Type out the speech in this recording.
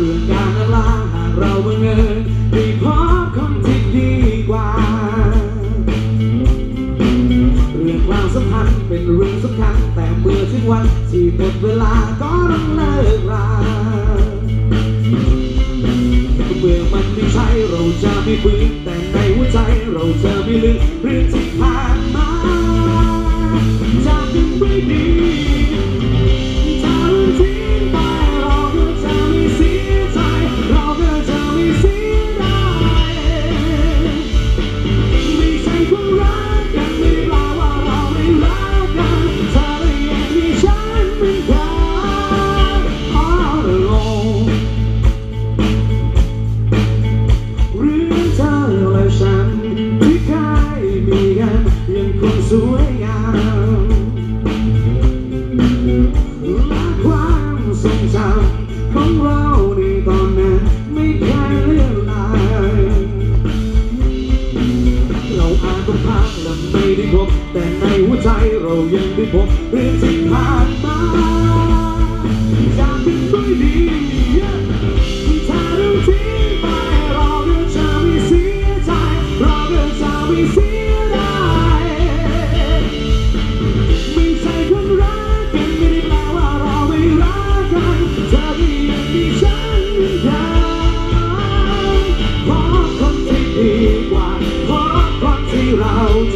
เรื่องการละลางหากเราบังเอิญได้พบคนที่ดีกว่า เรื่องความสัมพันธ์เป็นเรื่องสำคัญ แต่เมื่อถึงวันที่หมดเวลาก็ต้องเลิกราเมื่อมันไม่ใช่เราจะไม่ฟื้นแต่ในหัวใจเราจะไม่ลืมเรื่องที่ผ่านมา ก็พันและไม่ได้พบแต่ในหัวใจเรายังได้พบเรื่องที่ผ่านมา you love.